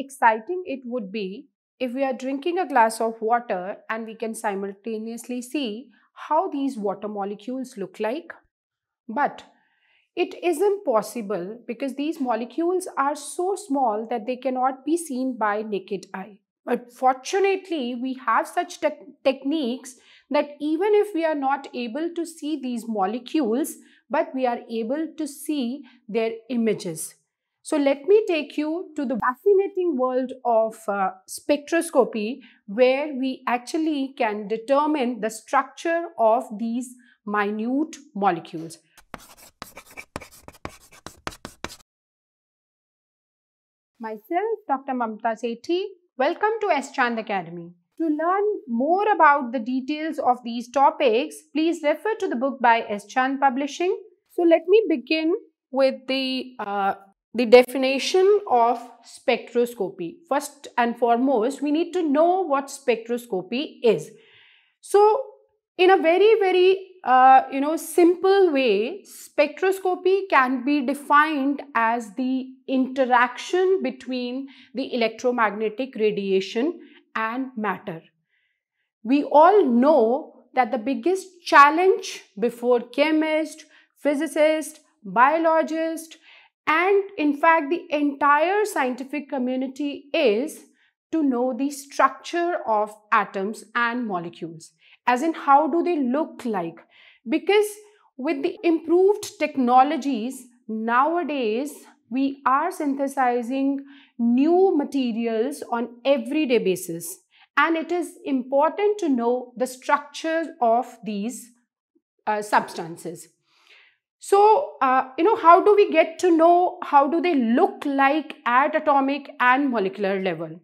exciting it would be if we are drinking a glass of water and we can simultaneously see how these water molecules look like. But it isn't possible because these molecules are so small that they cannot be seen by naked eye. But fortunately, we have such te techniques that even if we are not able to see these molecules, but we are able to see their images. So let me take you to the fascinating world of uh, spectroscopy where we actually can determine the structure of these minute molecules. Myself, Dr. Mamta Sethi, welcome to S Chand Academy. To learn more about the details of these topics, please refer to the book by S. Chand Publishing. So let me begin with the, uh, the definition of spectroscopy. First and foremost, we need to know what spectroscopy is. So in a very, very uh, you know, simple way, spectroscopy can be defined as the interaction between the electromagnetic radiation and matter. We all know that the biggest challenge before chemists, physicists, biologists, and in fact the entire scientific community is to know the structure of atoms and molecules. As in how do they look like? Because with the improved technologies nowadays, we are synthesizing new materials on everyday basis and it is important to know the structure of these uh, substances. So, uh, you know, how do we get to know how do they look like at atomic and molecular level?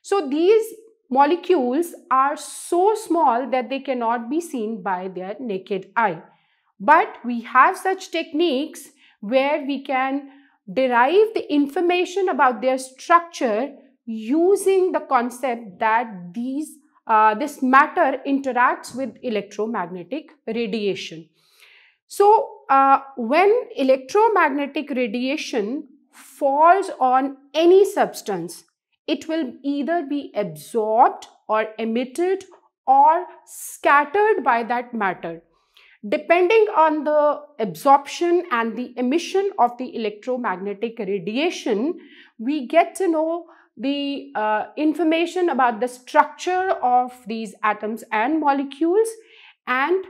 So, these molecules are so small that they cannot be seen by their naked eye. But we have such techniques where we can derive the information about their structure using the concept that these uh, this matter interacts with electromagnetic radiation. So, uh, when electromagnetic radiation falls on any substance, it will either be absorbed or emitted or scattered by that matter. Depending on the absorption and the emission of the electromagnetic radiation, we get to know the uh, information about the structure of these atoms and molecules and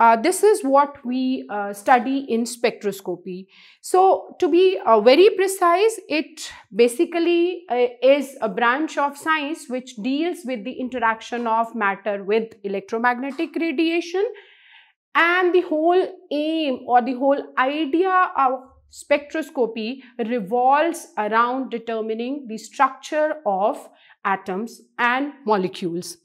uh, this is what we uh, study in spectroscopy. So to be uh, very precise, it basically uh, is a branch of science which deals with the interaction of matter with electromagnetic radiation and the whole aim or the whole idea of spectroscopy revolves around determining the structure of atoms and molecules.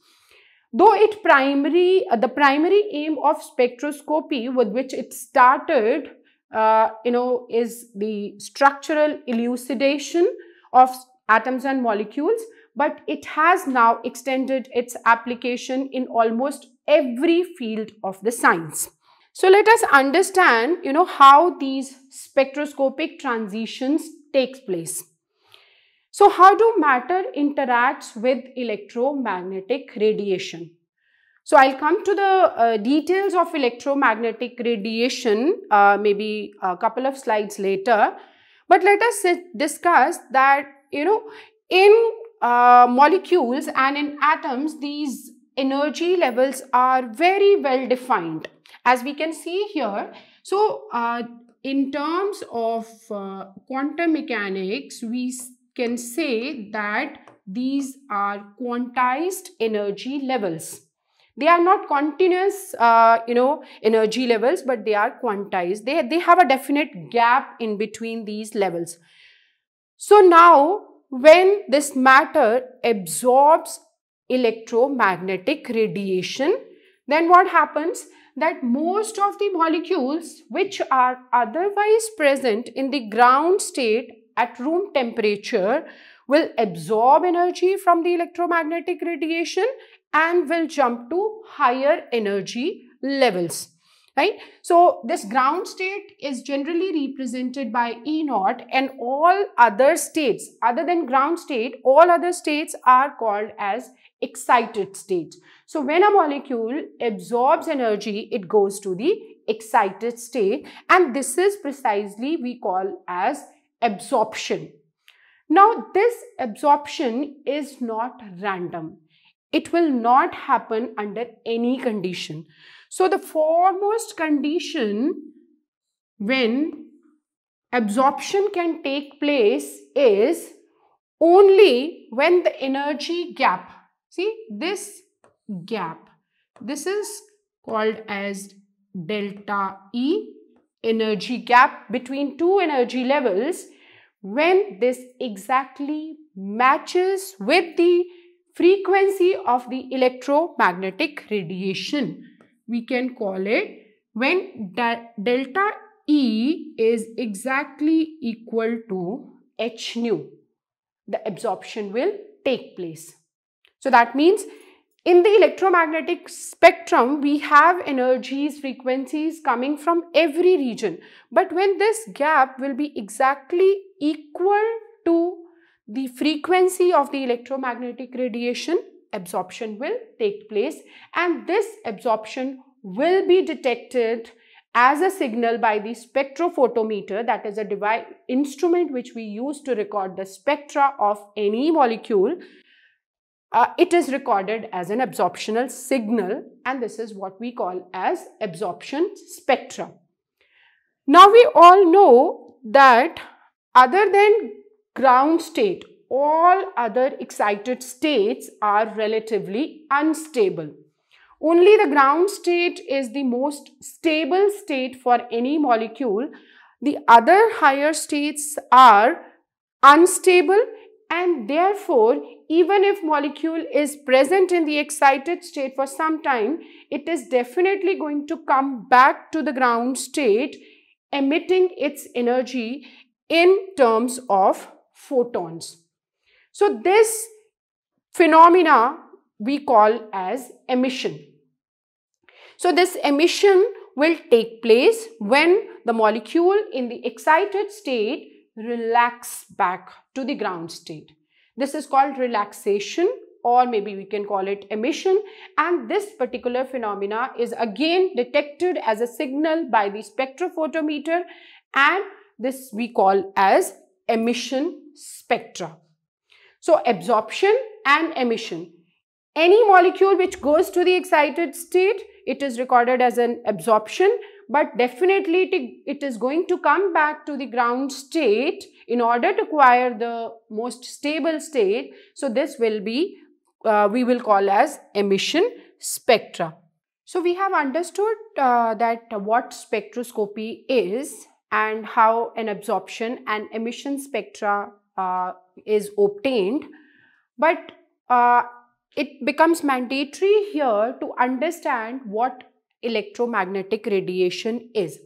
Though it primary, uh, the primary aim of spectroscopy with which it started, uh, you know, is the structural elucidation of atoms and molecules, but it has now extended its application in almost every field of the science. So let us understand, you know, how these spectroscopic transitions takes place. So how do matter interacts with electromagnetic radiation? So I'll come to the uh, details of electromagnetic radiation uh, maybe a couple of slides later. But let us discuss that, you know, in uh, molecules and in atoms, these energy levels are very well defined as we can see here. So uh, in terms of uh, quantum mechanics, we can say that these are quantized energy levels. They are not continuous, uh, you know, energy levels, but they are quantized. They, they have a definite gap in between these levels. So now, when this matter absorbs electromagnetic radiation, then what happens? That most of the molecules which are otherwise present in the ground state at room temperature will absorb energy from the electromagnetic radiation and will jump to higher energy levels. right? So this ground state is generally represented by E naught and all other states other than ground state, all other states are called as excited states. So when a molecule absorbs energy, it goes to the excited state and this is precisely we call as absorption. Now this absorption is not random. It will not happen under any condition. So the foremost condition when absorption can take place is only when the energy gap, see this gap, this is called as delta E, energy gap between two energy levels, when this exactly matches with the frequency of the electromagnetic radiation we can call it when delta E is exactly equal to h nu, the absorption will take place. So that means in the electromagnetic spectrum, we have energies, frequencies coming from every region. But when this gap will be exactly equal to the frequency of the electromagnetic radiation, absorption will take place and this absorption will be detected as a signal by the spectrophotometer that is a device instrument which we use to record the spectra of any molecule uh, it is recorded as an absorptional signal and this is what we call as absorption spectra. Now we all know that other than ground state all other excited states are relatively unstable. Only the ground state is the most stable state for any molecule. The other higher states are unstable and therefore even if molecule is present in the excited state for some time, it is definitely going to come back to the ground state emitting its energy in terms of photons. So this phenomena we call as emission. So this emission will take place when the molecule in the excited state relax back to the ground state. This is called relaxation or maybe we can call it emission and this particular phenomena is again detected as a signal by the spectrophotometer and this we call as emission spectra. So absorption and emission. Any molecule which goes to the excited state, it is recorded as an absorption, but definitely it is going to come back to the ground state in order to acquire the most stable state. So this will be, uh, we will call as emission spectra. So we have understood uh, that what spectroscopy is and how an absorption and emission spectra uh, is obtained. But uh, it becomes mandatory here to understand what electromagnetic radiation is.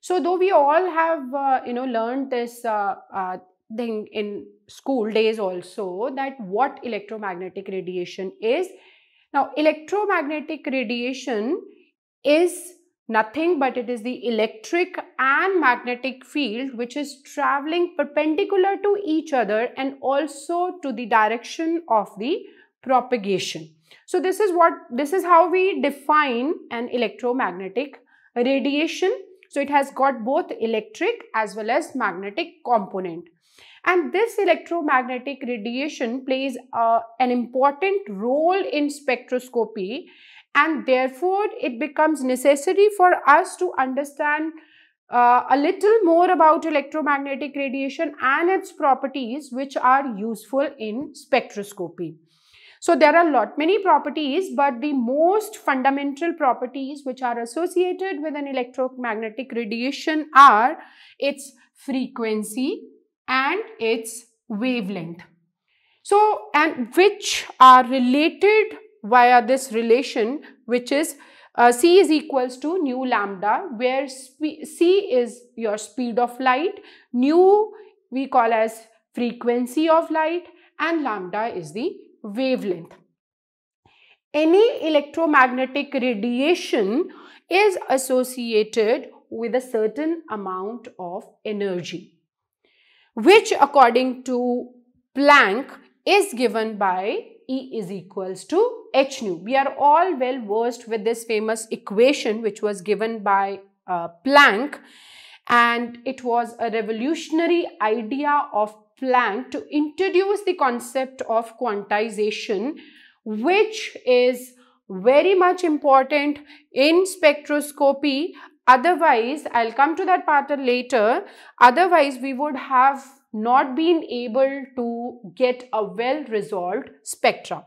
So though we all have, uh, you know, learned this uh, uh, thing in school days also that what electromagnetic radiation is. Now, electromagnetic radiation is nothing but it is the electric and magnetic field which is traveling perpendicular to each other and also to the direction of the propagation. So this is what this is how we define an electromagnetic radiation. So it has got both electric as well as magnetic component. And this electromagnetic radiation plays uh, an important role in spectroscopy and therefore it becomes necessary for us to understand uh, a little more about electromagnetic radiation and its properties which are useful in spectroscopy. So there are a lot many properties but the most fundamental properties which are associated with an electromagnetic radiation are its frequency and its wavelength. So and which are related via this relation which is uh, c is equals to nu lambda where c is your speed of light, nu we call as frequency of light and lambda is the wavelength. any electromagnetic radiation is associated with a certain amount of energy, which according to Planck is given by E is equals to h nu. We are all well versed with this famous equation which was given by uh, Planck and it was a revolutionary idea of Planck to introduce the concept of quantization which is very much important in spectroscopy. Otherwise i'll come to that part later. Otherwise we would have not been able to get a well resolved spectra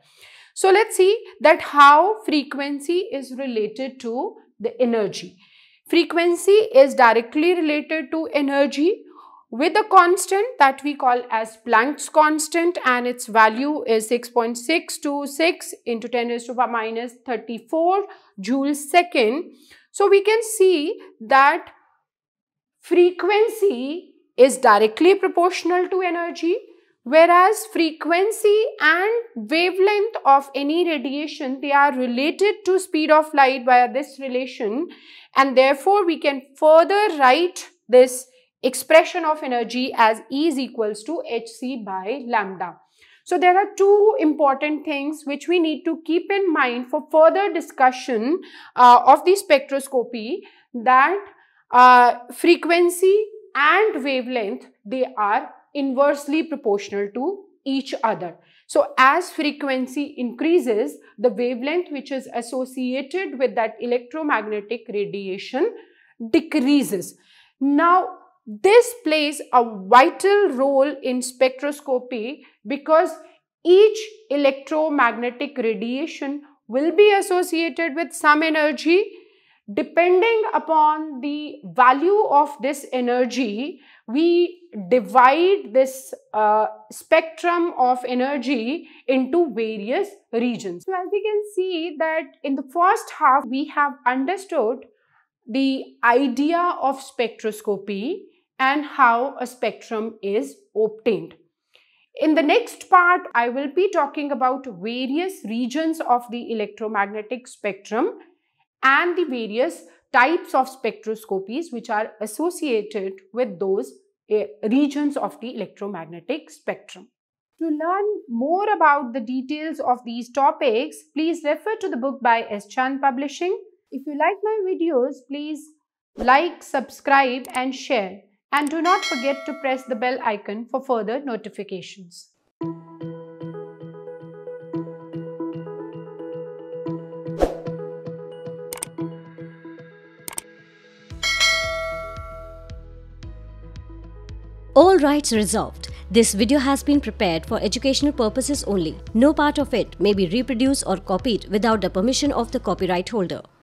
so let's see that how frequency is related to the energy frequency is directly related to energy with a constant that we call as Planck's constant and its value is 6.626 into 10 raised to the power minus 34 joules second. So we can see that frequency is directly proportional to energy whereas frequency and wavelength of any radiation they are related to speed of light via this relation and therefore we can further write this expression of energy as E is equals to hc by lambda. So there are two important things which we need to keep in mind for further discussion uh, of the spectroscopy that uh, frequency and wavelength they are inversely proportional to each other. So as frequency increases, the wavelength which is associated with that electromagnetic radiation decreases. Now this plays a vital role in spectroscopy because each electromagnetic radiation will be associated with some energy. Depending upon the value of this energy, we divide this uh, spectrum of energy into various regions. So as we can see that in the first half, we have understood the idea of spectroscopy and how a spectrum is obtained. In the next part, I will be talking about various regions of the electromagnetic spectrum and the various types of spectroscopies which are associated with those regions of the electromagnetic spectrum. To learn more about the details of these topics, please refer to the book by S. Chand Publishing. If you like my videos, please like, subscribe and share. And do not forget to press the bell icon for further notifications. All rights reserved. This video has been prepared for educational purposes only. No part of it may be reproduced or copied without the permission of the copyright holder.